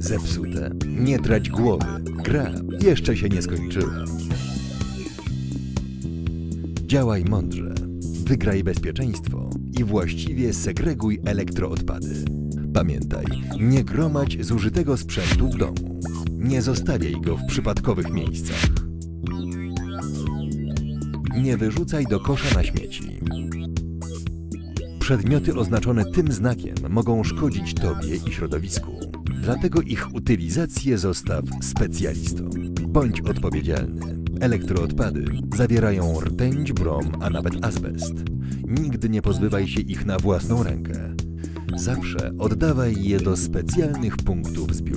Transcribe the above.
Zepsute. Nie trać głowy. Gra jeszcze się nie skończyła. Działaj mądrze. Wygraj bezpieczeństwo i właściwie segreguj elektroodpady. Pamiętaj, nie gromadź zużytego sprzętu w domu. Nie zostawiaj go w przypadkowych miejscach. Nie wyrzucaj do kosza na śmieci. Przedmioty oznaczone tym znakiem mogą szkodzić Tobie i środowisku. Dlatego ich utylizację zostaw specjalistom. Bądź odpowiedzialny. Elektroodpady zawierają rtęć, brom, a nawet azbest. Nigdy nie pozbywaj się ich na własną rękę. Zawsze oddawaj je do specjalnych punktów zbiórki.